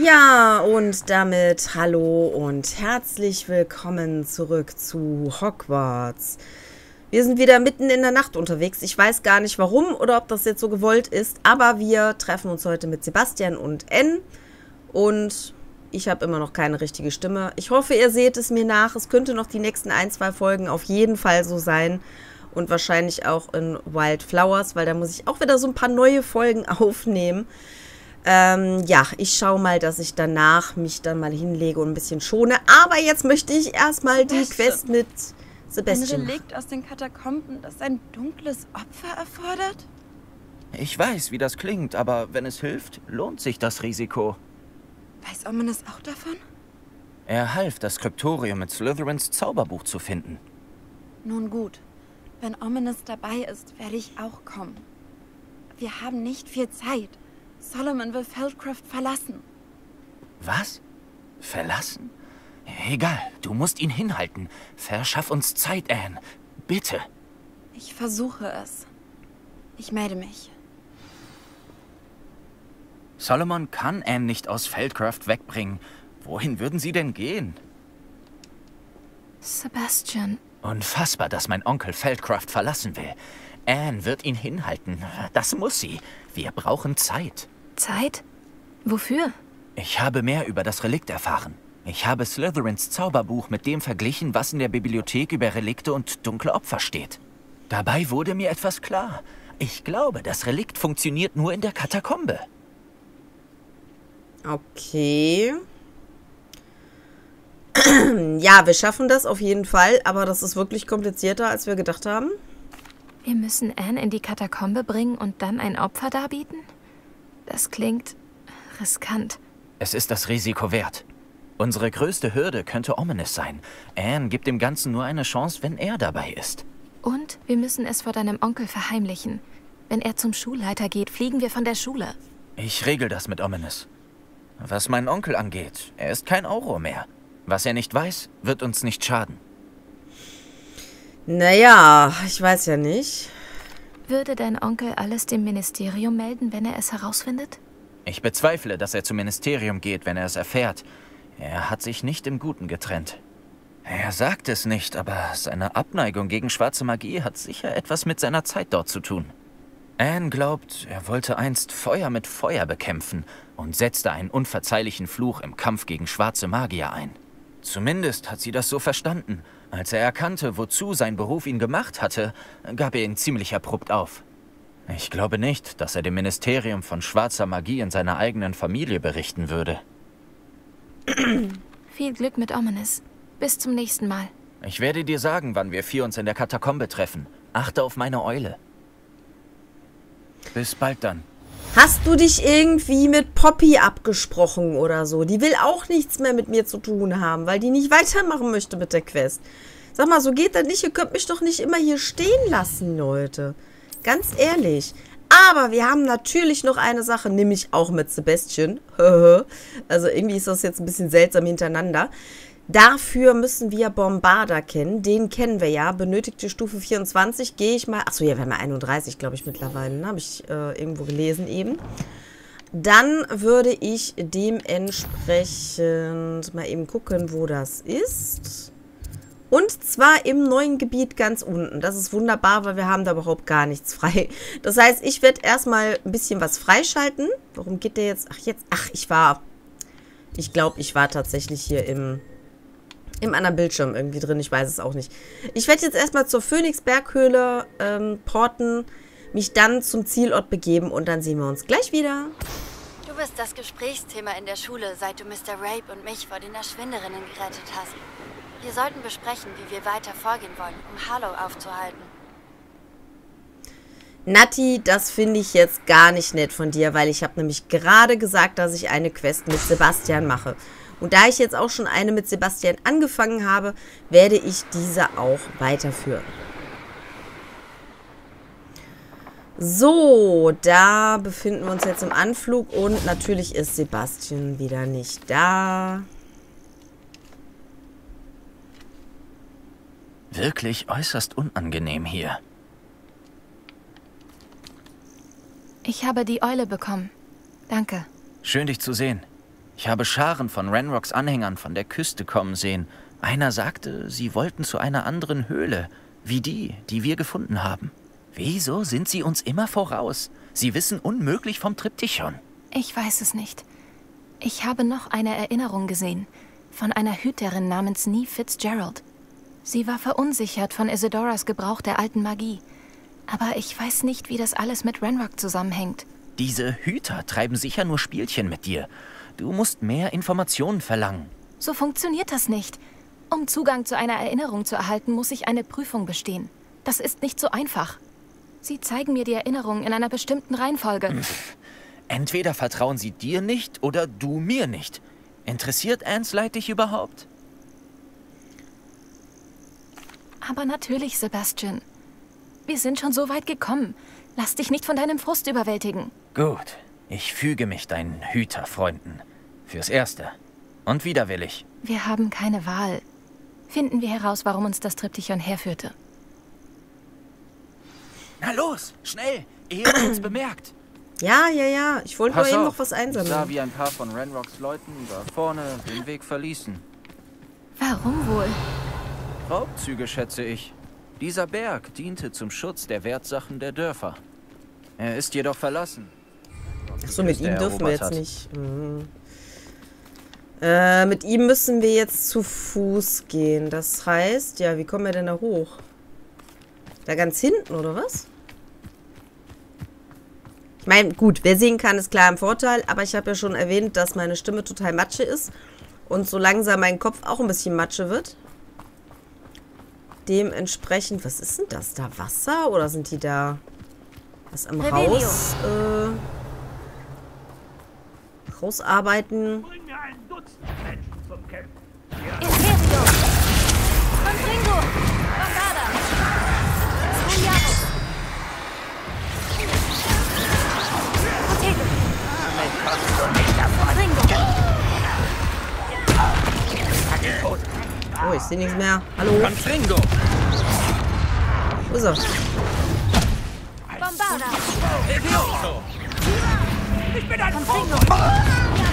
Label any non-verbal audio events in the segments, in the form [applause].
Ja, und damit hallo und herzlich willkommen zurück zu Hogwarts. Wir sind wieder mitten in der Nacht unterwegs. Ich weiß gar nicht warum oder ob das jetzt so gewollt ist, aber wir treffen uns heute mit Sebastian und N. Und ich habe immer noch keine richtige Stimme. Ich hoffe, ihr seht es mir nach. Es könnte noch die nächsten ein, zwei Folgen auf jeden Fall so sein. Und wahrscheinlich auch in Wildflowers, weil da muss ich auch wieder so ein paar neue Folgen [laughs] aufnehmen. Ähm, ja, ich schaue mal, dass ich danach mich dann mal hinlege und ein bisschen schone. Aber jetzt möchte ich erstmal die Beste. Quest mit Sebastian. Ein Relikt aus den Katakomben, das ein dunkles Opfer erfordert? Ich weiß, wie das klingt, aber wenn es hilft, lohnt sich das Risiko. Weiß Ominous auch davon? Er half, das Skriptorium mit Slytherins Zauberbuch zu finden. Nun gut. Wenn Ominous dabei ist, werde ich auch kommen. Wir haben nicht viel Zeit. Solomon will Feldcroft verlassen. Was? Verlassen? Egal, du musst ihn hinhalten. Verschaff uns Zeit, Anne. Bitte. Ich versuche es. Ich melde mich. Solomon kann Anne nicht aus Feldcroft wegbringen. Wohin würden sie denn gehen? Sebastian, Unfassbar, dass mein Onkel Feldcroft verlassen will. Anne wird ihn hinhalten. Das muss sie. Wir brauchen Zeit. Zeit? Wofür? Ich habe mehr über das Relikt erfahren. Ich habe Slytherins Zauberbuch mit dem verglichen, was in der Bibliothek über Relikte und dunkle Opfer steht. Dabei wurde mir etwas klar. Ich glaube, das Relikt funktioniert nur in der Katakombe. Okay. [clears throat] ja, wir schaffen das auf jeden Fall, aber das ist wirklich komplizierter, als wir gedacht haben. Wir müssen Anne in die Katakombe bringen und dann ein Opfer darbieten? Das klingt riskant. Es ist das Risiko wert. Unsere größte Hürde könnte Ominous sein. Anne gibt dem Ganzen nur eine Chance, wenn er dabei ist. Und wir müssen es vor deinem Onkel verheimlichen. Wenn er zum Schulleiter geht, fliegen wir von der Schule. Ich regel das mit Ominous. Was meinen Onkel angeht, er ist kein Auro mehr. Was er nicht weiß, wird uns nicht schaden. Naja, ich weiß ja nicht. Würde dein Onkel alles dem Ministerium melden, wenn er es herausfindet? Ich bezweifle, dass er zum Ministerium geht, wenn er es erfährt. Er hat sich nicht im Guten getrennt. Er sagt es nicht, aber seine Abneigung gegen schwarze Magie hat sicher etwas mit seiner Zeit dort zu tun. Anne glaubt, er wollte einst Feuer mit Feuer bekämpfen und setzte einen unverzeihlichen Fluch im Kampf gegen schwarze Magier ein. Zumindest hat sie das so verstanden. Als er erkannte, wozu sein Beruf ihn gemacht hatte, gab er ihn ziemlich abrupt auf. Ich glaube nicht, dass er dem Ministerium von schwarzer Magie in seiner eigenen Familie berichten würde. [clears throat] Viel Glück mit Ominous. Bis zum nächsten Mal. Ich werde dir sagen, wann wir vier uns in der Katakombe treffen. Achte auf meine Eule. Bis bald dann. Hast du dich irgendwie mit Poppy abgesprochen oder so? Die will auch nichts mehr mit mir zu tun haben, weil die nicht weitermachen möchte mit der Quest. Sag mal, so geht das nicht. Ihr könnt mich doch nicht immer hier stehen lassen, Leute. Ganz ehrlich. Aber wir haben natürlich noch eine Sache, nämlich auch mit Sebastian. [laughs] also irgendwie ist das jetzt ein bisschen seltsam hintereinander. Dafür müssen wir Bombarder kennen. Den kennen wir ja. Benötigte Stufe 24. Gehe ich mal. Achso, ja, wir haben ja 31, glaube ich, mittlerweile. Ne? Habe ich äh, irgendwo gelesen eben. Dann würde ich dementsprechend mal eben gucken, wo das ist. Und zwar im neuen Gebiet ganz unten. Das ist wunderbar, weil wir haben da überhaupt gar nichts frei. Das heißt, ich werde erstmal ein bisschen was freischalten. Warum geht der jetzt? Ach, jetzt. Ach, ich war. Ich glaube, ich war tatsächlich hier im im anderen Bildschirm irgendwie drin. Ich weiß es auch nicht. Ich werde jetzt erstmal zur Phönixberghöhle ähm, porten, mich dann zum Zielort begeben und dann sehen wir uns gleich wieder. Du bist das Gesprächsthema in der Schule, seit du Mr. Rape und mich vor den Erschwinderinnen gerettet hast. Wir sollten besprechen, wie wir weiter vorgehen wollen, um Harlow aufzuhalten. Natti, das finde ich jetzt gar nicht nett von dir, weil ich habe nämlich gerade gesagt, dass ich eine Quest mit Sebastian mache. Und da ich jetzt auch schon eine mit Sebastian angefangen habe, werde ich diese auch weiterführen. So, da befinden wir uns jetzt im Anflug und natürlich ist Sebastian wieder nicht da. Wirklich äußerst unangenehm hier. Ich habe die Eule bekommen. Danke. Schön, dich zu sehen. Ich habe Scharen von Renrocks Anhängern von der Küste kommen sehen. Einer sagte, sie wollten zu einer anderen Höhle, wie die, die wir gefunden haben. Wieso sind sie uns immer voraus? Sie wissen unmöglich vom Triptychon. Ich weiß es nicht. Ich habe noch eine Erinnerung gesehen. Von einer Hüterin namens Nee Fitzgerald. Sie war verunsichert von Isidoras Gebrauch der alten Magie. Aber ich weiß nicht, wie das alles mit Renrock zusammenhängt. Diese Hüter treiben sicher nur Spielchen mit dir. Du musst mehr Informationen verlangen. So funktioniert das nicht. Um Zugang zu einer Erinnerung zu erhalten, muss ich eine Prüfung bestehen. Das ist nicht so einfach. Sie zeigen mir die Erinnerung in einer bestimmten Reihenfolge. Entweder vertrauen sie dir nicht oder du mir nicht. Interessiert Anslight dich überhaupt? Aber natürlich, Sebastian. Wir sind schon so weit gekommen. Lass dich nicht von deinem Frust überwältigen. Gut, ich füge mich deinen Hüterfreunden. Fürs Erste. Und widerwillig. Wir haben keine Wahl. Finden wir heraus, warum uns das Triptychon herführte. Na los, schnell, ehe man uns bemerkt. Ja, ja, ja. Ich wollte nur eben noch was Ich sah, einsammeln. wie ein paar von Renrocks Leuten da vorne den Weg verließen. Warum wohl? Raubzüge, schätze ich. Dieser Berg diente zum Schutz der Wertsachen der Dörfer. Er ist jedoch verlassen. Achso, mit ihm dürfen wir jetzt hat. nicht. Mhm. Äh, mit ihm müssen wir jetzt zu Fuß gehen. Das heißt, ja, wie kommen wir denn da hoch? Da ganz hinten, oder was? Ich meine, gut, wer sehen kann, ist klar im Vorteil, aber ich habe ja schon erwähnt, dass meine Stimme total Matsche ist und so langsam mein Kopf auch ein bisschen Matsche wird. Dementsprechend, was ist denn das? Da Wasser oder sind die da was am Revelio. Haus? Äh, rausarbeiten? Ein Dutzend Menschen zum Camp. Imperio! Confringo! Bombada! Saliaros! Protego! Confringo! Oh, ich sehe nichts mehr. Hallo? Confringo! Wo ist er? Bombada! Ich bin ein Confringo!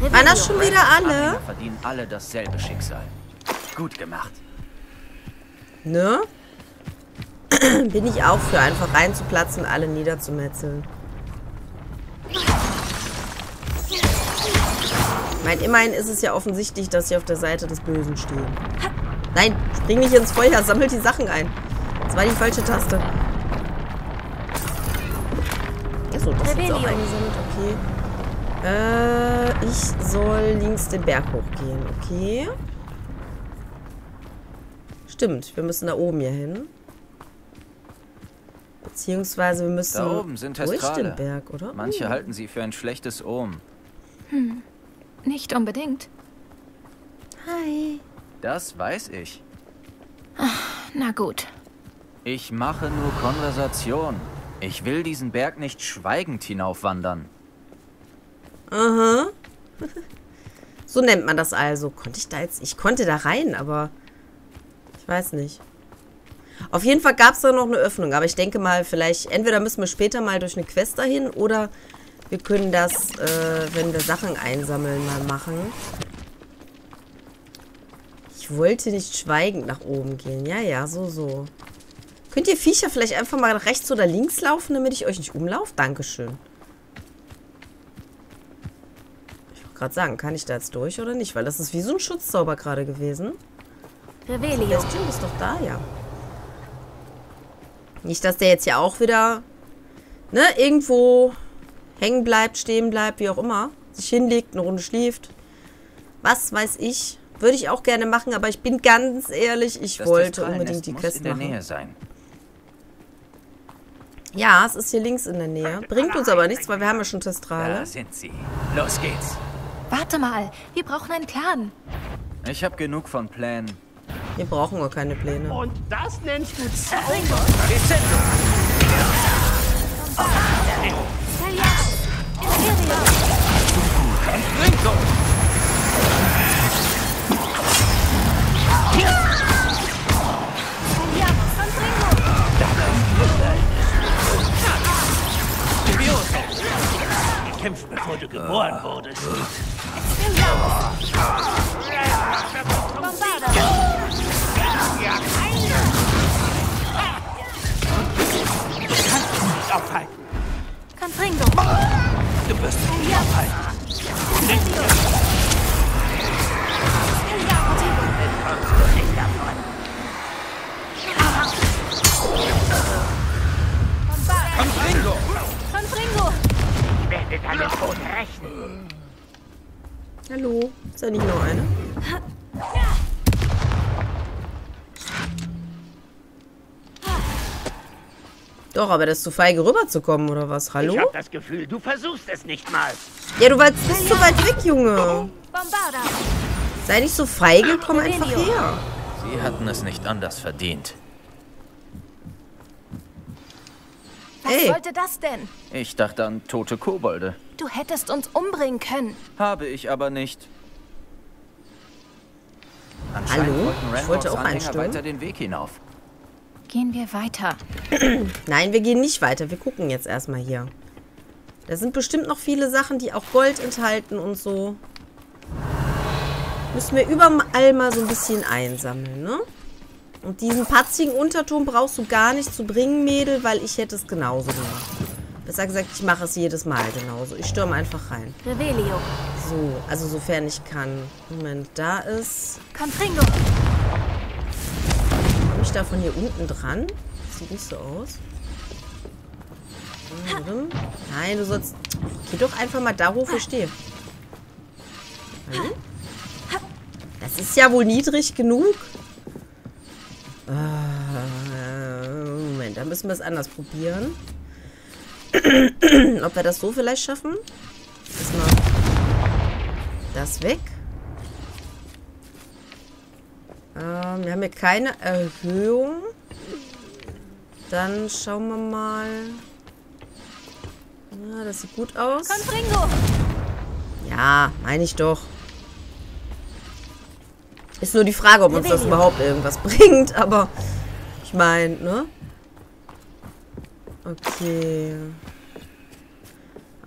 Waren das schon wieder alle? Verdienen alle dasselbe Schicksal. Gut gemacht. Ne? [clears throat] Bin ich auch für, einfach reinzuplatzen und alle niederzumetzeln. Ich meine, immerhin ist es ja offensichtlich, dass sie auf der Seite des Bösen stehen. Nein, spring nicht ins Feuer, sammelt die Sachen ein. Das war die falsche Taste. Achso, das ist auch eingesammelt, okay. Äh, ich soll links den Berg hochgehen, okay. Stimmt, wir müssen da oben hier hin. Beziehungsweise wir müssen Da oben sind durch den Berg, oder? Manche Oh. halten sie für ein schlechtes Omen. Nicht unbedingt. Hi. Das weiß ich. Na gut. Ich mache nur Konversation. Ich will diesen Berg nicht schweigend hinaufwandern. Aha. [laughs] So nennt man das also. Konnte ich da jetzt... Ich konnte da rein, aber... Ich weiß nicht. Auf jeden Fall gab es da noch eine Öffnung. Aber ich denke mal, vielleicht... Entweder müssen wir später mal durch eine Quest dahin oder wir können das, äh, wenn wir Sachen einsammeln, mal machen. Ich wollte nicht schweigend nach oben gehen. Ja, ja, so, so. Könnt ihr Viecher vielleicht einfach mal rechts oder links laufen, damit ich euch nicht umlaufe? Dankeschön. Ich wollte gerade sagen, kann ich da jetzt durch oder nicht? Weil das ist wie so ein Schutzzauber gerade gewesen. Revelio! Bastion ist doch da, ja. Nicht, dass der jetzt ja auch wieder, ne, irgendwo hängen bleibt, stehen bleibt, wie auch immer. Sich hinlegt, eine Runde schläft. Was weiß ich. Würde ich auch gerne machen, aber ich bin ganz ehrlich, ich Das wollte unbedingt die Quest in der machen. Nähe sein. Ja, es ist hier links in der Nähe. Bringt uns aber nichts, weil wir haben ja schon Testrale. Da sind sie. Los geht's. Warte mal. Wir brauchen einen Plan. Ich habe genug von Plänen. Wir brauchen gar keine Pläne. Und das nennst du Zauber? Saliaros! Confringo! Kämpft geboren wurdest. Confringo. Du wirst mich nicht. Nicht davon. Confringo. Ich werde deinen Tod rächen. Hallo? Ist ja nicht nur eine? Doch, aber das ist zu feige rüberzukommen, oder was? Hallo? Ich habe das Gefühl, du versuchst es nicht mal. Ja, du warst bist zu weit weg, Junge. Sei nicht so feige, komm einfach her. Sie hatten es nicht anders verdient. Was Ey. sollte das denn? Ich dachte an tote Kobolde. Du hättest uns umbringen können. Habe ich aber nicht. Hallo? Ich wollte auch einstürmen. weiter den Weg hinauf. Gehen wir weiter. [clears throat] Nein, wir gehen nicht weiter. Wir gucken jetzt erstmal hier. Da sind bestimmt noch viele Sachen, die auch Gold enthalten und so. Müssen wir überall mal so ein bisschen einsammeln, ne? Und diesen patzigen Unterton brauchst du gar nicht zu bringen, Mädel, weil ich hätte es genauso gemacht. Besser gesagt, ich mache es jedes Mal genauso. Ich stürme einfach rein. Revelio. So, also sofern ich kann. Moment, da ist... Confringo. Komme ich da von hier unten dran? Sieht nicht so aus. Nein, du sollst... Geh doch einfach mal da hoch, wo ich stehe. Hallo? Das ist ja wohl niedrig genug. Äh, Moment, dann müssen wir es anders probieren. Ob wir das so vielleicht schaffen? Erstmal das weg. Ähm, wir haben hier keine Erhöhung. Dann schauen wir mal. Ja, das sieht gut aus. Confringo. Ja, meine ich doch. Ist nur die Frage, ob uns das überhaupt irgendwas [laughs] bringt, aber ich meine, ne? Okay.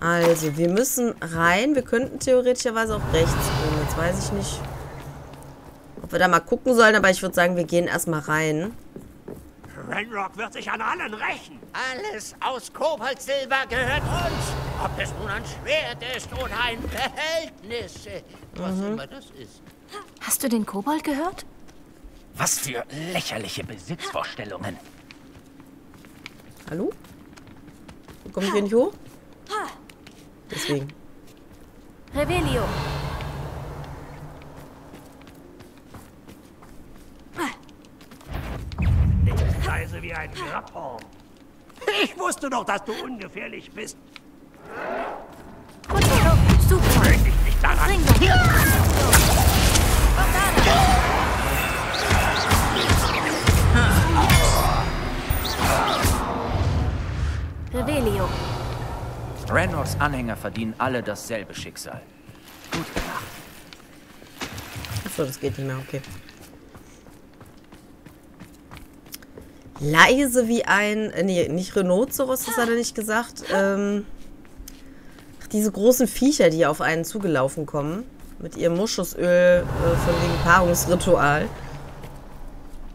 Also, wir müssen rein. Wir könnten theoretischerweise auch rechts gehen. Jetzt weiß ich nicht, ob wir da mal gucken sollen, aber ich würde sagen, wir gehen erstmal rein. Renrock wird sich an allen rächen. Alles aus Koboldsilber gehört uns. Ob es nun ein Schwert ist oder ein Behältnis. Was immer das ist. Hast du den Kobold gehört? Was für lächerliche Besitzvorstellungen. Hallo? Komme ich hier nicht hoch? Deswegen. Revelio. Nicht leise wie ein Grabhorn. Ich wusste doch, dass du ungefährlich bist. Super. Höre dich nicht daran. Confringo. Revelio. Ranrocks Anhänger verdienen alle dasselbe Schicksal. Gut gemacht. Achso, das geht nicht mehr, okay. Leise wie ein, äh, nee, nicht Rhinoceros, das hat er nicht gesagt. Ähm, ach, diese großen Viecher, die auf einen zugelaufen kommen. Mit ihrem Moschusöl äh, von wegen Paarungsritual.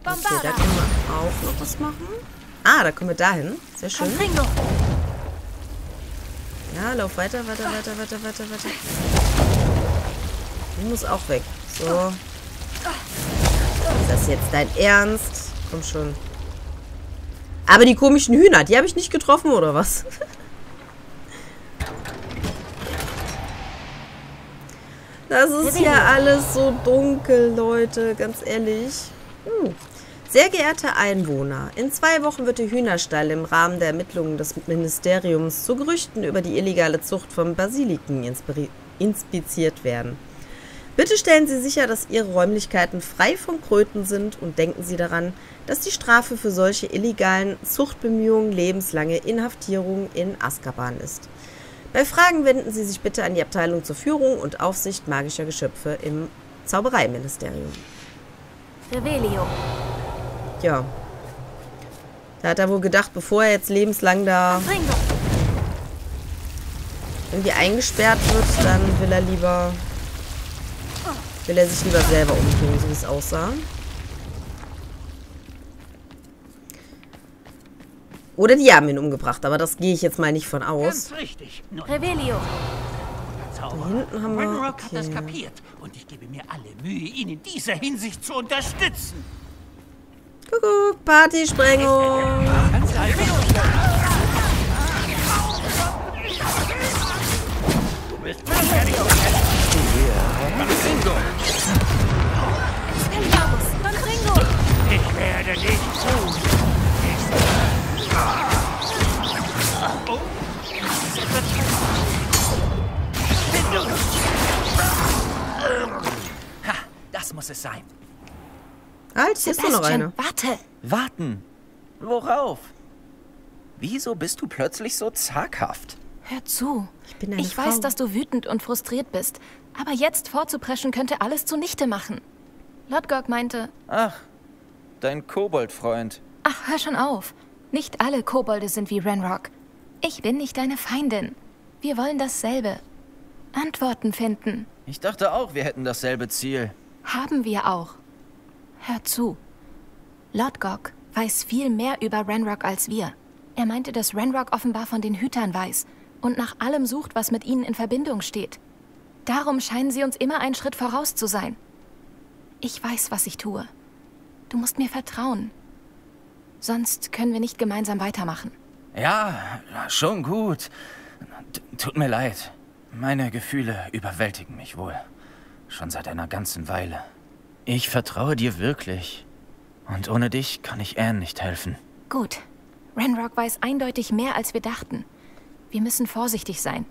Okay, da können wir auch noch was machen. Ah, da kommen wir dahin. Sehr schön. Confringo. Ja, lauf weiter, weiter, weiter, weiter, weiter, weiter. Die muss auch weg. So. Ist das jetzt dein Ernst? Komm schon. Aber die komischen Hühner, die habe ich nicht getroffen, oder was? Das ist ja alles so dunkel, Leute, ganz ehrlich. Hm. Sehr geehrte Einwohner, in zwei Wochen wird der Hühnerstall im Rahmen der Ermittlungen des Ministeriums zu Gerüchten über die illegale Zucht von Basiliken inspiziert werden. Bitte stellen Sie sicher, dass Ihre Räumlichkeiten frei von Kröten sind und denken Sie daran, dass die Strafe für solche illegalen Zuchtbemühungen lebenslange Inhaftierung in Azkaban ist. Bei Fragen wenden Sie sich bitte an die Abteilung zur Führung und Aufsicht magischer Geschöpfe im Zaubereiministerium. Revelio. Ja. Da hat er wohl gedacht, bevor er jetzt lebenslang da irgendwie eingesperrt wird, dann will er lieber... Will er sich lieber selber umbringen, so wie es aussah. Oder die haben ihn umgebracht, aber das gehe ich jetzt mal nicht von aus. Ganz richtig. Nur Revelio. Zauber. Da hinten haben wir- Ranrock hat das okay. kapiert und ich gebe mir alle Mühe, ihn in dieser Hinsicht zu unterstützen. Kuckuck, Partysprengung. Du bist fertig. Ich werde dich tun. Ha, das muss es sein. Hier ist noch eine. warte. Warten. Worauf? Wieso bist du plötzlich so zaghaft? Hör zu. Ich bin eine Ich Frau. weiß, dass du wütend und frustriert bist. Aber jetzt vorzupreschen könnte alles zunichte machen. Lodgok meinte, Ach, dein Koboldfreund. ach, hör schon auf. Nicht alle Kobolde sind wie Renrock. Ich bin nicht deine Feindin. Wir wollen dasselbe. Antworten finden. Ich dachte auch, wir hätten dasselbe Ziel. Haben wir auch. Hör zu. Lodgok weiß viel mehr über Renrock als wir. Er meinte, dass Renrock offenbar von den Hütern weiß und nach allem sucht, was mit ihnen in Verbindung steht. Darum scheinen sie uns immer einen Schritt voraus zu sein. Ich weiß, was ich tue. Du musst mir vertrauen. Sonst können wir nicht gemeinsam weitermachen. Ja, schon gut. T tut mir leid. Meine Gefühle überwältigen mich wohl. Schon seit einer ganzen Weile. Ich vertraue dir wirklich. Und ohne dich kann ich Anne nicht helfen. Gut. Renrock weiß eindeutig mehr, als wir dachten. Wir müssen vorsichtig sein.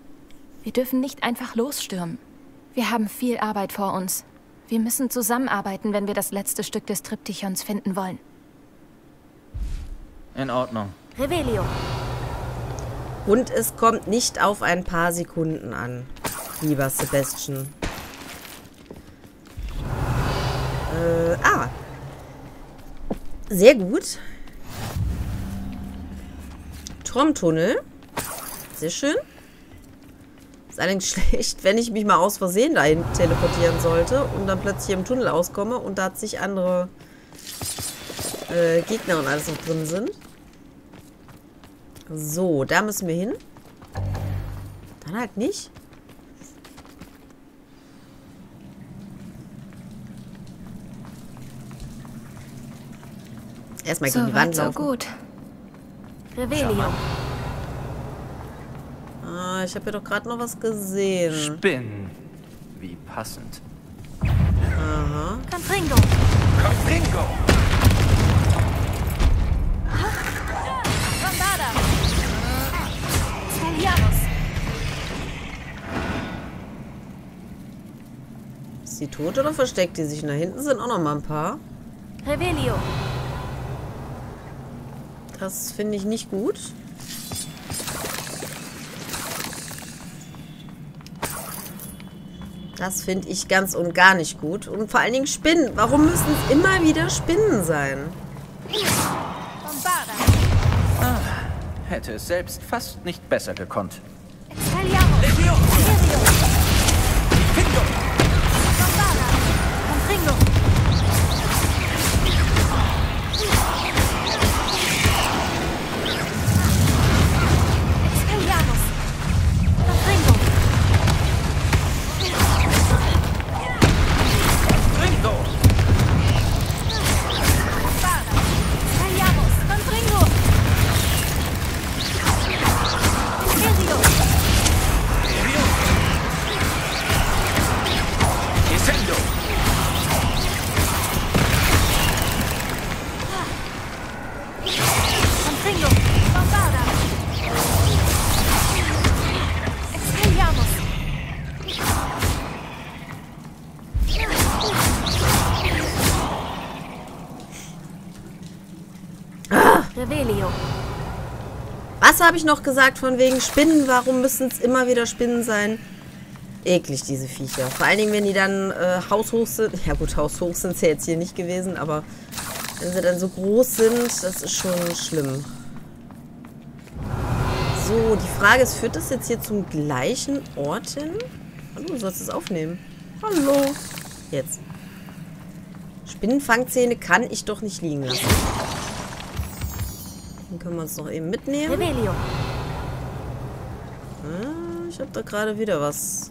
Wir dürfen nicht einfach losstürmen. Wir haben viel Arbeit vor uns. Wir müssen zusammenarbeiten, wenn wir das letzte Stück des Triptychons finden wollen. In Ordnung. Revelio. Und es kommt nicht auf ein paar Sekunden an, lieber Sebastian. Äh, ah. Sehr gut. Tromtunnel. Sehr schön. Ist allerdings [laughs] schlecht, wenn ich mich mal aus Versehen dahin teleportieren sollte und dann plötzlich im Tunnel auskomme und da sich andere äh, Gegner und alles noch drin sind. So, da müssen wir hin. Dann halt nicht. Erstmal gegen So die Wand weit, so laufen. gut. Revelio. Ah, ich habe ja doch gerade noch was gesehen. Spinn. Wie passend. Aha. Confringo. Confringo! Bombada. Expelliarmus. Ist die tot oder versteckt die sich? Da hinten sind auch noch mal ein paar. Revelio. Das finde ich nicht gut. Das finde ich ganz und gar nicht gut. Und vor allen Dingen Spinnen. Warum müssen es immer wieder Spinnen sein? Bombada. Hätte es selbst fast nicht besser gekonnt. Was habe ich noch gesagt von wegen Spinnen? Warum müssen es immer wieder Spinnen sein? Eklig, diese Viecher. Vor allen Dingen, wenn die dann äh, haushoch sind. Ja gut, haushoch sind sie jetzt hier nicht gewesen, aber wenn sie dann so groß sind, das ist schon schlimm. So, So, die Frage ist, führt das jetzt hier zum gleichen Ort hin? Hallo, du sollst es aufnehmen. Hallo. Jetzt. Spinnenfangzähne kann ich doch nicht liegen lassen. Den können wir uns noch eben mitnehmen. Revelio. Ah, ich habe da gerade wieder was.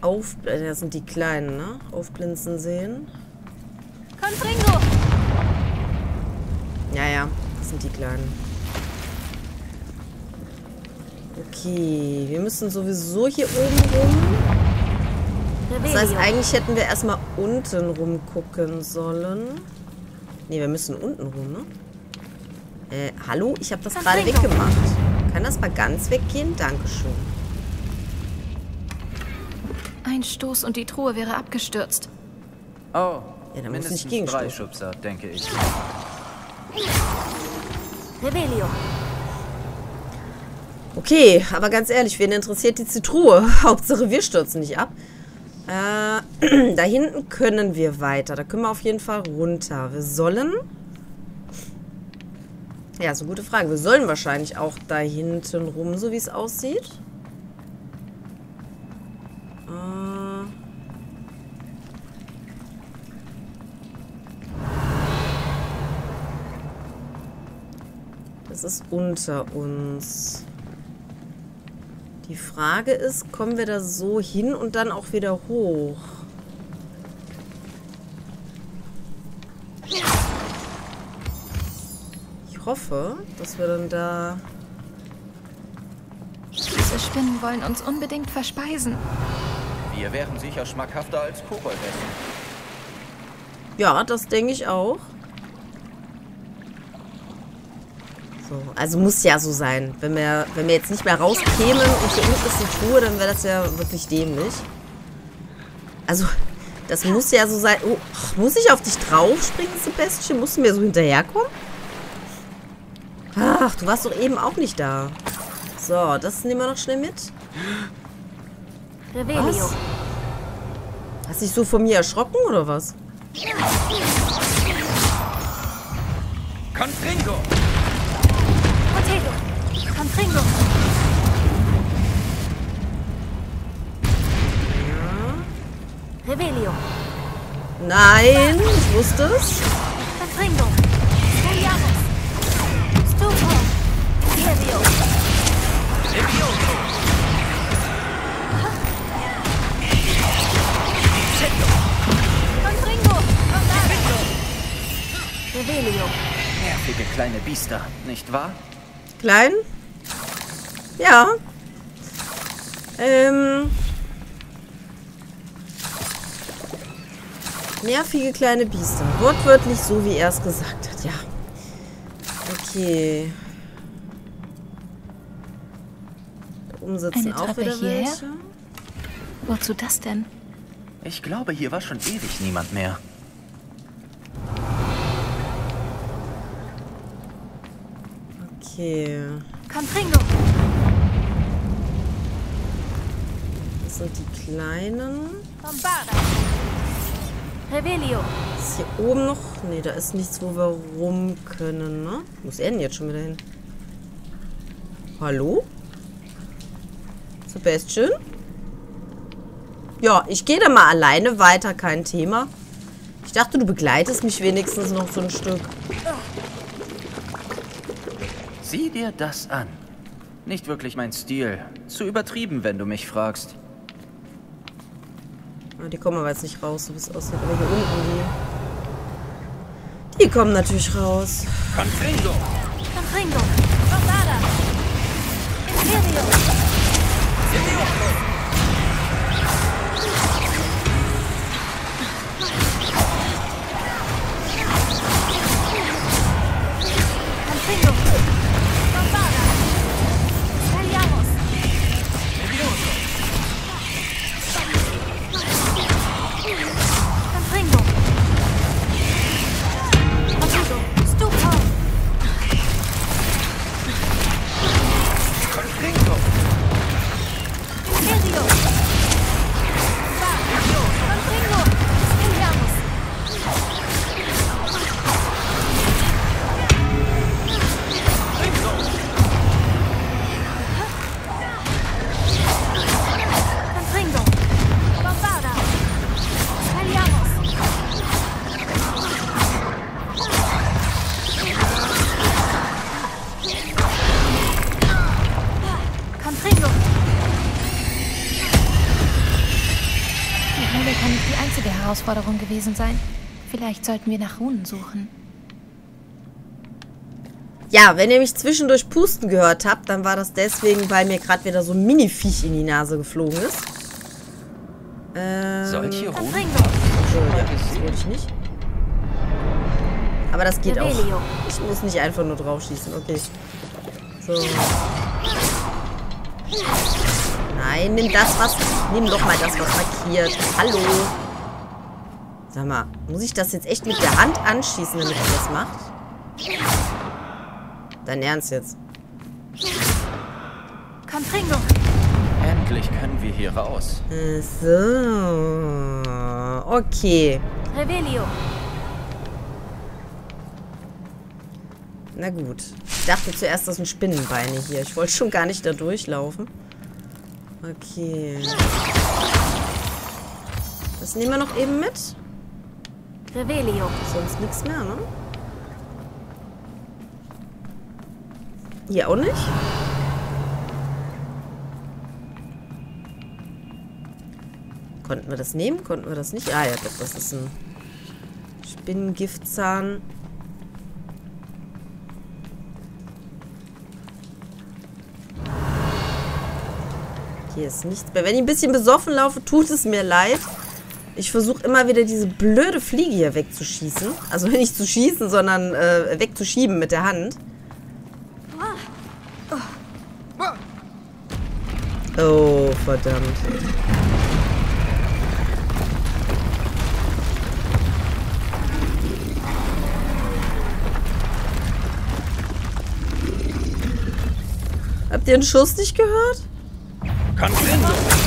Auf... äh, Das sind die Kleinen, ne? Aufblinzen sehen. Confringo. Ja, ja. Das sind die Kleinen. Okay. Wir müssen sowieso hier oben rum. Das heißt, eigentlich hätten wir erstmal unten rumgucken sollen. Ne, wir müssen unten rum, ne? Äh, hallo? Ich habe das gerade weggemacht. Kann das mal ganz weggehen? Dankeschön. Ein Stoß und die Truhe wäre abgestürzt. Oh, Ja, da muss mindestens nicht gegenstoßen. drei Schubser, denke ich. Revelio. Okay, aber ganz ehrlich, wen interessiert die Zitruhe? [laughs] Hauptsache, wir stürzen nicht ab. Äh, [clears throat] da hinten können wir weiter. Da können wir auf jeden Fall runter. Wir sollen... Ja, ist eine gute Frage. Wir sollen wahrscheinlich auch da hinten rum, so wie es aussieht. Äh... Das ist unter uns. Die Frage ist, kommen wir da so hin und dann auch wieder hoch? Hoffe, dass wir dann da... Diese Spinnen wollen uns unbedingt verspeisen. Wir wären sicher schmackhafter als Koboldessen. Ja, das denke ich auch. So, also muss ja so sein. Wenn wir, wenn wir jetzt nicht mehr rauskämen und hier unten ist die Truhe, dann wäre das ja wirklich dämlich. Also, das muss ja so sein. Oh, muss ich auf dich draufspringen, Sebastian? Musst du mir so hinterherkommen? Ach, du warst doch eben auch nicht da. So, das nehmen wir noch schnell mit. Revelio. Was? Hast dich so von mir erschrocken oder was? Confringo! Potato. Confringo. Revelio. Nein, ich wusste es. Nervige kleine Biester, nicht wahr? Klein? Ja. Ähm. Nervige kleine Biester. Wortwörtlich so, wie er es gesagt hat, ja. Okay. Da oben sitzen Eine auch Treppe wieder hierher? welche. Wozu das denn? Ich glaube, hier war schon ewig niemand mehr. Okay. Confringo. Das sind die kleinen. Bombada. Revelio. Ist hier oben noch? Nee, da ist nichts, wo wir rum können, ne? Ist er denn jetzt schon wieder hin? Hallo? Sebastian? Ja, ich gehe da mal alleine weiter, kein Thema. Ich dachte, du begleitest mich wenigstens noch so ein Stück. Sieh dir das an. Nicht wirklich mein Stil. Zu übertrieben, wenn du mich fragst. Ah, die kommen aber jetzt nicht raus, so wie es aussieht. Aber hier unten die. Die kommen natürlich raus. Confringo. Gewesen sein. Vielleicht sollten wir nach Runen suchen. Ja, wenn ihr mich zwischendurch pusten gehört habt, dann war das deswegen, weil mir gerade wieder so ein Mini-Viech in die Nase geflogen ist. Ähm, Solche Runen? das wollte ich nicht. Aber das geht auch. Ich muss nicht einfach nur drauf schießen, okay. So. Nein, nimm das, was... Nimm doch mal das, was markiert. Hallo. Sag mal, muss ich das jetzt echt mit der Hand anschießen, damit er das macht? Dein Ernst jetzt? Confringo. Endlich können wir hier raus. So. Okay. Revelio. Na gut. Ich dachte zuerst, das sind Spinnenbeine hier. Ich wollte schon gar nicht da durchlaufen. Okay. Das nehmen wir noch eben mit. Revelio. Sonst nichts mehr, ne? Hier auch nicht? Konnten wir das nehmen? Konnten wir das nicht? Ah ja, doch, das ist ein Spinnengiftzahn. Hier ist nichts mehr. Wenn ich ein bisschen besoffen laufe, tut es mir leid. Ich versuche immer wieder diese blöde Fliege hier wegzuschießen. Also [laughs] nicht zu schießen, sondern äh, wegzuschieben mit der Hand. Oh, verdammt. Habt ihr den Schuss nicht gehört? Confringo! Difendo!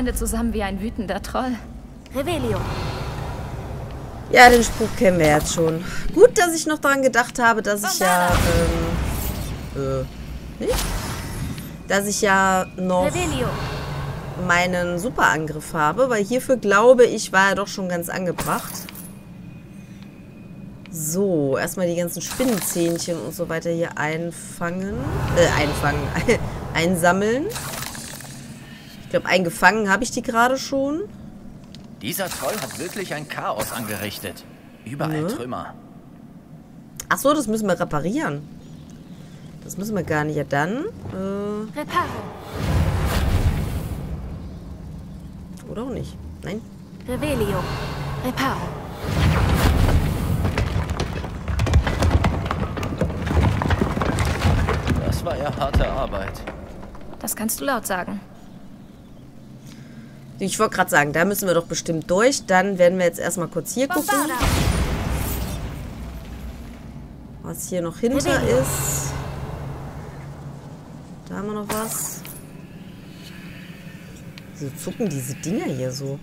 Freunde zusammen wie ein wütender Troll. Revelio. Ja, den Spruch kennen wir jetzt schon. Gut, dass ich noch daran gedacht habe, dass ich ja, ähm, äh, nicht? Dass ich ja noch Revelio. meinen Superangriff habe, weil hierfür glaube ich, war er doch schon ganz angebracht. So, erstmal die ganzen Spinnenzähnchen und so weiter hier einfangen. Äh, einfangen. [laughs] einsammeln. Ich glaube, eingefangen habe ich die gerade schon. Dieser Troll hat wirklich ein Chaos angerichtet. Überall Ne? Trümmer. Ach so, das müssen wir reparieren. Das müssen wir gar nicht. Ja, dann. Äh, Reparo. oder auch nicht. Nein. Revelio. Reparo. Das war ja harte Arbeit. Das kannst du laut sagen. Ich wollte gerade sagen, da müssen wir doch bestimmt durch. Dann werden wir jetzt erstmal kurz hier gucken, was hier noch hinter ist. Da haben wir noch was. Wieso zucken diese Dinger hier so?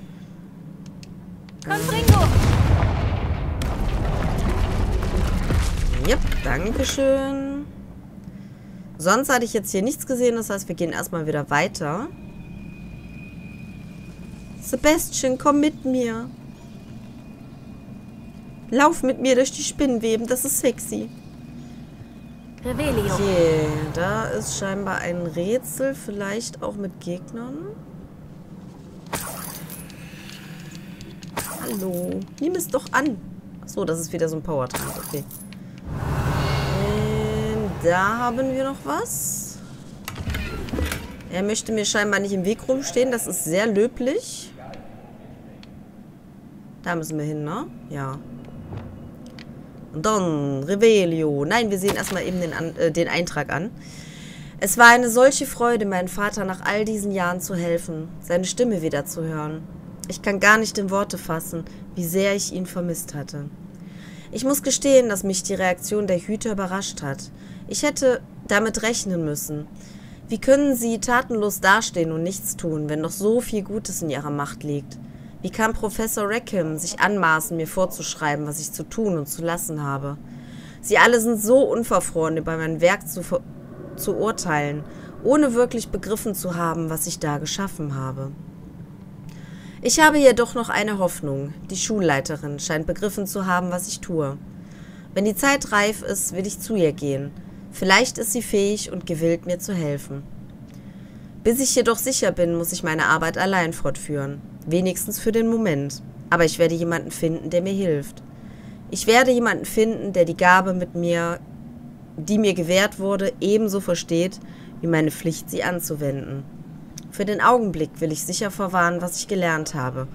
Confringo. Yep, Dankeschön. Sonst hatte ich jetzt hier nichts gesehen, das heißt, wir gehen erstmal wieder weiter. Sebastian, komm mit mir. Lauf mit mir durch die Spinnweben, das ist sexy. Revelio. Okay, da ist scheinbar ein Rätsel, vielleicht auch mit Gegnern. Hallo, nimm es doch an. Achso, das ist wieder so ein Power-Tank, okay. Und Da haben wir noch was. Er möchte mir scheinbar nicht im Weg rumstehen. Das ist sehr löblich. Da müssen wir hin, ne? Ja. Und dann, Revelio. Nein, wir sehen erstmal eben den, äh, den Eintrag an. Es war eine solche Freude, meinem Vater nach all diesen Jahren zu helfen, seine Stimme wieder zu hören. Ich kann gar nicht in Worte fassen, wie sehr ich ihn vermisst hatte. Ich muss gestehen, dass mich die Reaktion der Hüter überrascht hat. Ich hätte damit rechnen müssen. Wie können sie tatenlos dastehen und nichts tun, wenn noch so viel Gutes in ihrer Macht liegt? Wie kann Professor Rackham sich anmaßen, mir vorzuschreiben, was ich zu tun und zu lassen habe? Sie alle sind so unverfroren, über mein Werk zu, zu urteilen, ohne wirklich begriffen zu haben, was ich da geschaffen habe. Ich habe jedoch noch eine Hoffnung. Die Schulleiterin scheint begriffen zu haben, was ich tue. Wenn die Zeit reif ist, will ich zu ihr gehen. Vielleicht ist sie fähig und gewillt, mir zu helfen. Bis ich jedoch sicher bin, muss ich meine Arbeit allein fortführen. Wenigstens für den Moment. Aber ich werde jemanden finden, der mir hilft. Ich werde jemanden finden, der die Gabe mit mir, die mir gewährt wurde, ebenso versteht, wie meine Pflicht, sie anzuwenden. Für den Augenblick will ich sicher verwahren, was ich gelernt habe.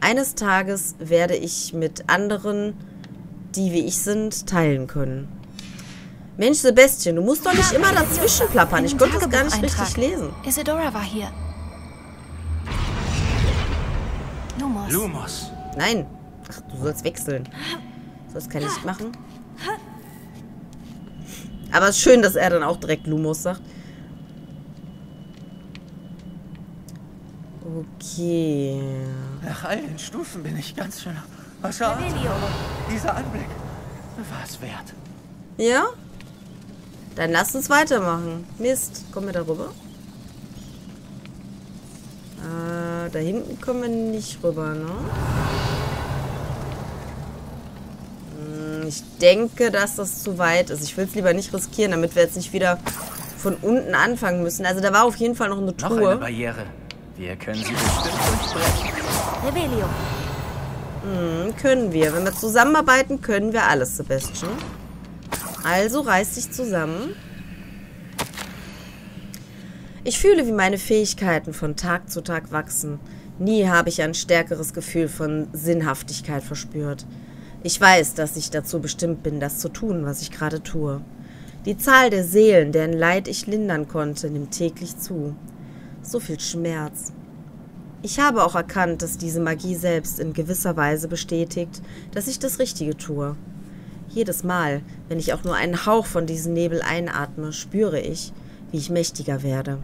Eines Tages werde ich mit anderen, die wie ich sind, teilen können. Mensch, Sebastian, du musst doch nicht immer dazwischen plappern. Ich konnte es gar nicht richtig lesen. Isadora war hier. Lumos. Lumos. Nein. Ach, du sollst wechseln. Du sollst kein Licht machen. Aber es ist schön, dass er dann auch direkt Lumos sagt. Okay. Nach all den Stufen bin ich ganz schön außer Dieser Anblick war es wert. Ja? Dann lass uns weitermachen. Mist, kommen wir da rüber? Äh, da hinten kommen wir nicht rüber, ne? Hm, ich denke, dass das zu weit ist. Ich will es lieber nicht riskieren, damit wir jetzt nicht wieder von unten anfangen müssen. Also da war auf jeden Fall noch eine Truhe. Noch eine Barriere. Wir können sie bestimmt durchbrechen. Rebellion. Hm, können wir. Wenn wir zusammenarbeiten, können wir alles, Sebastian. Also reiß dich zusammen. Ich fühle, wie meine Fähigkeiten von Tag zu Tag wachsen. Nie habe ich ein stärkeres Gefühl von Sinnhaftigkeit verspürt. Ich weiß, dass ich dazu bestimmt bin, das zu tun, was ich gerade tue. Die Zahl der Seelen, deren Leid ich lindern konnte, nimmt täglich zu. So viel Schmerz. Ich habe auch erkannt, dass diese Magie selbst in gewisser Weise bestätigt, dass ich das Richtige tue. Jedes Mal, wenn ich auch nur einen Hauch von diesem Nebel einatme, spüre ich, wie ich mächtiger werde.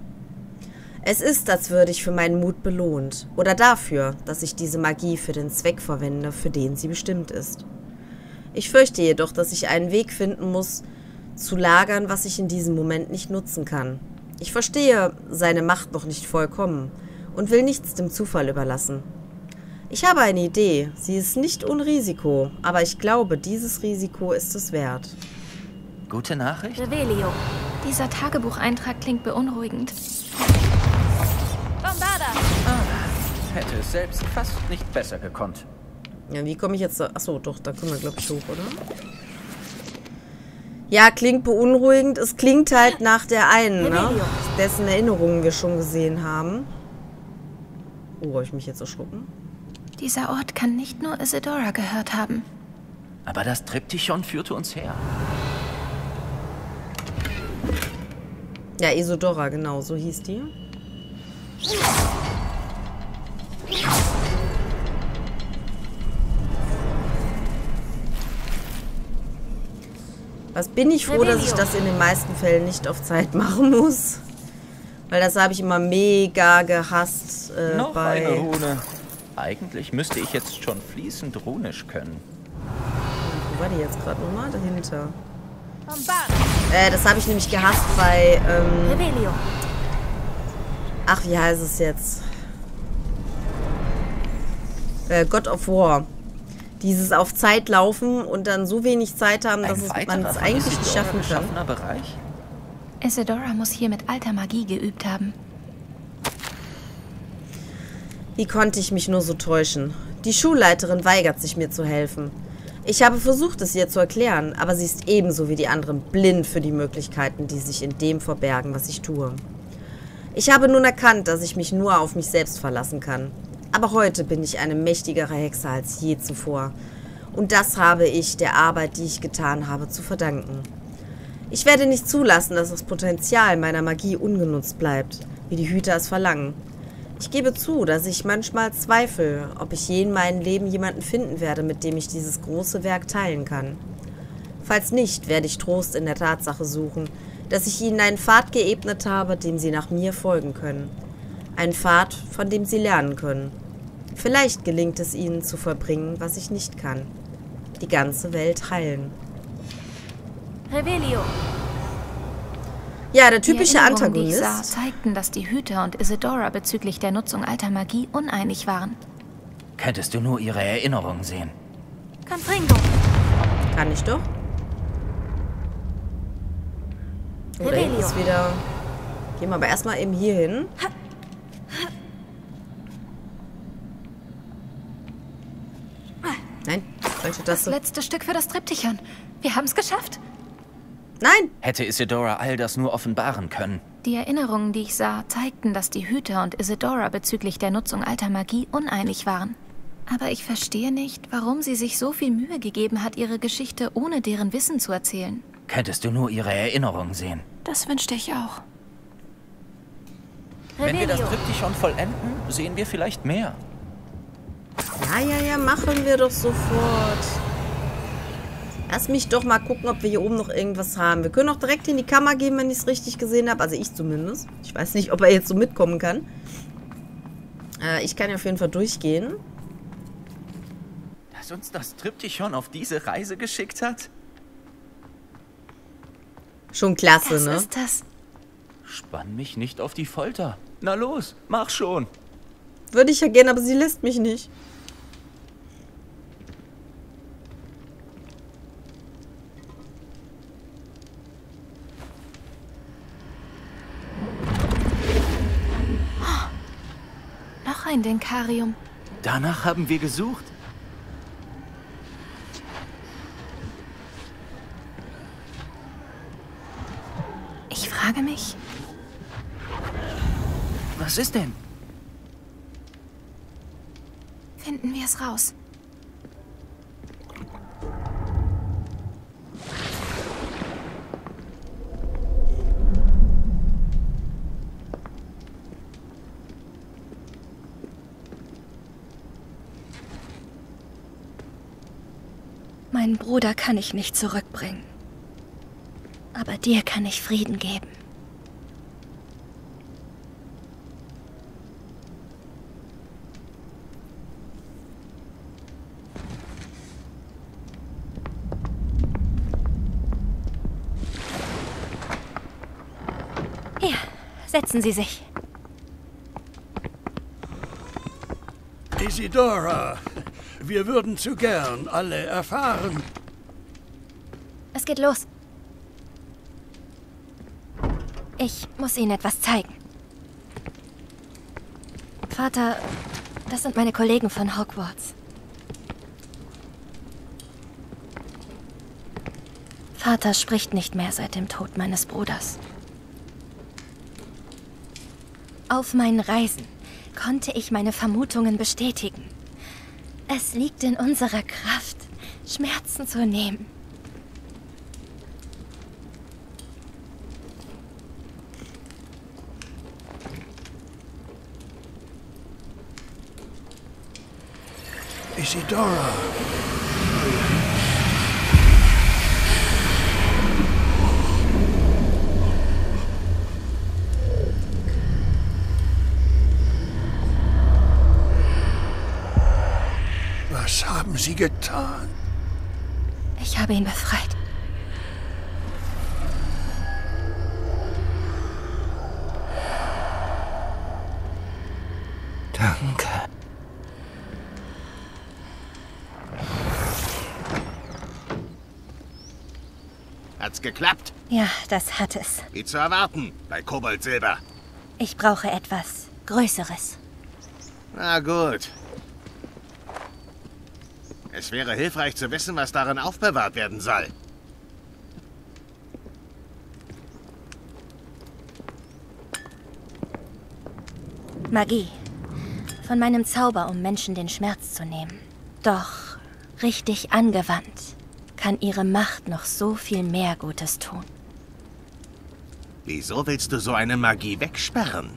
Es ist, als würde ich für meinen Mut belohnt oder dafür, dass ich diese Magie für den Zweck verwende, für den sie bestimmt ist. Ich fürchte jedoch, dass ich einen Weg finden muss, zu lagern, was ich in diesem Moment nicht nutzen kann. Ich verstehe seine Macht noch nicht vollkommen und will nichts dem Zufall überlassen. Ich habe eine Idee. Sie ist nicht ohne Risiko, aber ich glaube, dieses Risiko ist es wert. Gute Nachricht? Revelio. Dieser Tagebucheintrag klingt beunruhigend. Hätte es selbst fast nicht besser gekonnt. Ja, wie komme ich jetzt da? Achso, doch, da kommen wir, glaube ich, hoch, oder? Ja, klingt beunruhigend. Es klingt halt nach der einen, ne? Dessen Erinnerungen wir schon gesehen haben. Oh, habe ich mich jetzt erschrocken? Dieser Ort kann nicht nur Isadora gehört haben. Aber das Triptychon führte uns her. Ja, Isadora, genau, so hieß die. Was bin ich froh, dass ich das in den meisten Fällen nicht auf Zeit [laughs] machen muss. Weil das habe ich immer mega gehasst äh, Noch bei... eine Rune. Eigentlich müsste ich jetzt schon fließend runisch können. Wo war die jetzt gerade nochmal? Dahinter. Äh, das habe ich nämlich gehasst bei... Ähm, Rebellion. ach, wie heißt es jetzt? Äh, God of War. Dieses auf Zeit laufen und dann so wenig Zeit haben, dass es, man es eigentlich nicht schaffen kann. Bereich? Isadora muss hier mit alter Magie geübt haben. Wie konnte ich mich nur so täuschen? Die Schulleiterin weigert sich mir zu helfen. Ich habe versucht, es ihr zu erklären, aber sie ist ebenso wie die anderen blind für die Möglichkeiten, die sich in dem verbergen, was ich tue. Ich habe nun erkannt, dass ich mich nur auf mich selbst verlassen kann. Aber heute bin ich eine mächtigere Hexe als je zuvor. Und das habe ich der Arbeit, die ich getan habe, zu verdanken. Ich werde nicht zulassen, dass das Potenzial meiner Magie ungenutzt bleibt, wie die Hüter es verlangen. Ich gebe zu, dass ich manchmal zweifle, ob ich je in meinem Leben jemanden finden werde, mit dem ich dieses große Werk teilen kann. Falls nicht, werde ich Trost in der Tatsache suchen, dass ich ihnen einen Pfad geebnet habe, dem sie nach mir folgen können. Ein Pfad, von dem sie lernen können. Vielleicht gelingt es ihnen zu vollbringen, was ich nicht kann. Die ganze Welt heilen. Revelio. Ja, der typische die die Antagonist. sah, zeigten, dass die Hüter und Isidora bezüglich der Nutzung alter Magie uneinig waren. Könntest du nur ihre Erinnerungen sehen. Confringo. Kann ich doch. Oder Revelio. ist wieder... Gehen wir aber erstmal eben hier hin. Nein, falsche Das Taste. letzte Stück für das Triptychon. Wir haben es geschafft. Nein! Hätte Isidora all das nur offenbaren können. Die Erinnerungen, die ich sah, zeigten, dass die Hüter und Isidora bezüglich der Nutzung alter Magie uneinig waren. Aber ich verstehe nicht, warum sie sich so viel Mühe gegeben hat, ihre Geschichte ohne deren Wissen zu erzählen. Könntest du nur ihre Erinnerungen sehen. Das wünschte ich auch. Wenn wir das Triptychon vollenden, sehen wir vielleicht mehr. Ja, ja, ja, machen wir doch sofort. Lass mich doch mal gucken, ob wir hier oben noch irgendwas haben. Wir können auch direkt in die Kammer gehen, wenn ich es richtig gesehen habe. Also ich zumindest. Ich weiß nicht, ob er jetzt so mitkommen kann. Äh, ich kann ja auf jeden Fall durchgehen. Dass uns das Triptychon auf diese Reise geschickt hat? Schon klasse, Das ne? ist das. Spann mich nicht auf die Folter. Na los, mach schon. Würde ich ja gerne, aber sie lässt mich nicht. Ein Denkarium. Danach haben wir gesucht. Ich frage mich, Was ist denn? finden wir es raus. Meinen Bruder kann ich nicht zurückbringen. Aber dir kann ich Frieden geben. Hier, setzen Sie sich. Isidora, wir würden zu gern alle erfahren. Es geht los. Ich muss Ihnen etwas zeigen. Vater, das sind meine Kollegen von Hogwarts. Vater spricht nicht mehr seit dem Tod meines Bruders. Auf meinen Reisen konnte ich meine Vermutungen bestätigen. Es liegt in unserer Kraft, Schmerzen zu nehmen. Isidora, was haben Sie getan? Ich habe ihn befreit. Danke. Hat's geklappt? Ja, das hat es. Wie zu erwarten bei Kobold Silber. Ich brauche etwas Größeres. Na gut. Es wäre hilfreich zu wissen, was darin aufbewahrt werden soll. Magie. Von meinem Zauber, um Menschen den Schmerz zu nehmen. Doch richtig angewandt kann ihre Macht noch so viel mehr Gutes tun. Wieso willst du so eine Magie wegsperren?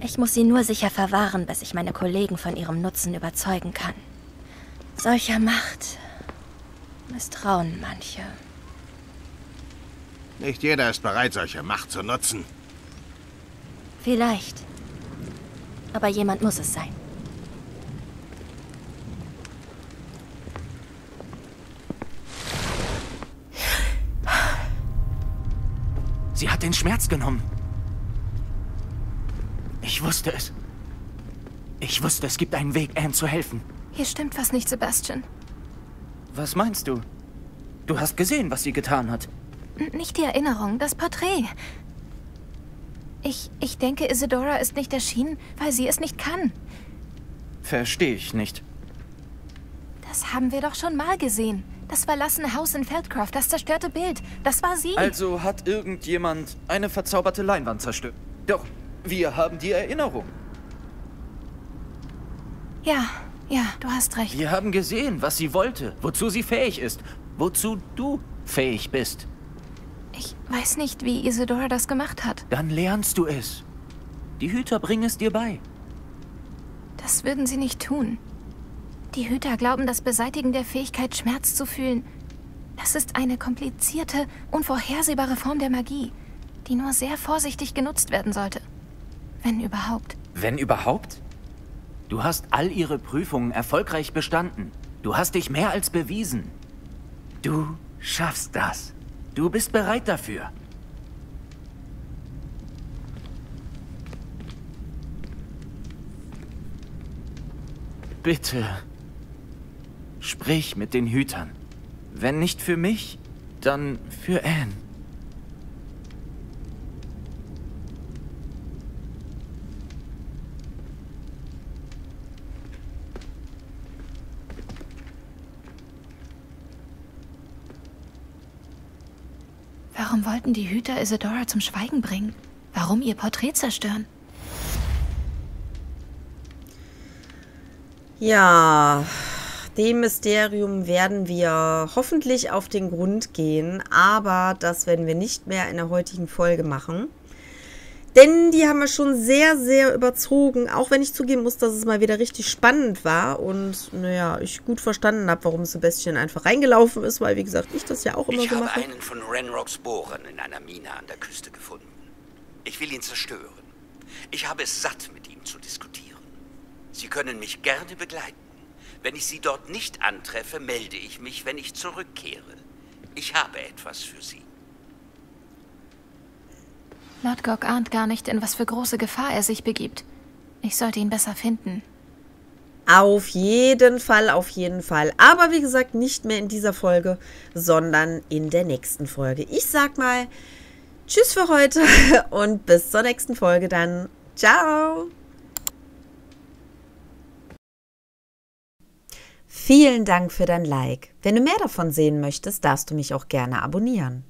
Ich muss sie nur sicher verwahren, bis ich meine Kollegen von ihrem Nutzen überzeugen kann. Solcher Macht misstrauen manche. Nicht jeder ist bereit, solche Macht zu nutzen. Vielleicht. Aber jemand muss es sein. Sie hat den Schmerz genommen. Ich wusste es. Ich wusste, es gibt einen Weg, Anne zu helfen. Hier stimmt was nicht, Sebastian. Was meinst du? Du hast gesehen, was sie getan hat. Nicht die Erinnerung, das Porträt. Ich, ich denke, Isadora ist nicht erschienen, weil sie es nicht kann. Verstehe ich nicht. Das haben wir doch schon mal gesehen. Das verlassene Haus in Feldcroft, das zerstörte Bild. Das war sie. Also hat irgendjemand eine verzauberte Leinwand zerstört. Doch, wir haben die Erinnerung. Ja, ja, du hast recht. Wir haben gesehen, was sie wollte, wozu sie fähig ist, wozu du fähig bist. Ich weiß nicht, wie Isadora das gemacht hat. Dann lernst du es. Die Hüter bringen es dir bei. Das würden sie nicht tun. Die Hüter glauben, das Beseitigen der Fähigkeit, Schmerz zu fühlen, das ist eine komplizierte, unvorhersehbare Form der Magie, die nur sehr vorsichtig genutzt werden sollte. Wenn überhaupt. Wenn überhaupt? Du hast all ihre Prüfungen erfolgreich bestanden. Du hast dich mehr als bewiesen. Du schaffst das. Du bist bereit dafür. Bitte. Sprich mit den Hütern. Wenn nicht für mich, dann für Anne. Warum wollten die Hüter Isadora zum Schweigen bringen? Warum ihr Porträt zerstören? Ja, dem Mysterium werden wir hoffentlich auf den Grund gehen, aber das werden wir nicht mehr in der heutigen Folge machen. Denn die haben wir schon sehr, sehr überzogen, auch wenn ich zugeben muss, dass es mal wieder richtig spannend war und, naja, ich gut verstanden habe, warum Sebastian einfach reingelaufen ist, weil, wie gesagt, ich das ja auch immer ich so habe mache. einen von Renrocks Bohren in einer Mine an der Küste gefunden. Ich will ihn zerstören. Ich habe es satt, mit ihm zu diskutieren. Sie können mich gerne begleiten. Wenn ich Sie dort nicht antreffe, melde ich mich, wenn ich zurückkehre. Ich habe etwas für Sie. Nordgog ahnt gar nicht, in was für große Gefahr er sich begibt. Ich sollte ihn besser finden. Auf jeden Fall, auf jeden Fall. Aber wie gesagt, nicht mehr in dieser Folge, sondern in der nächsten Folge. Ich sag mal Tschüss für heute [laughs] und bis zur nächsten Folge dann. Ciao. Vielen Dank für dein Like. Wenn du mehr davon sehen möchtest, darfst du mich auch gerne abonnieren.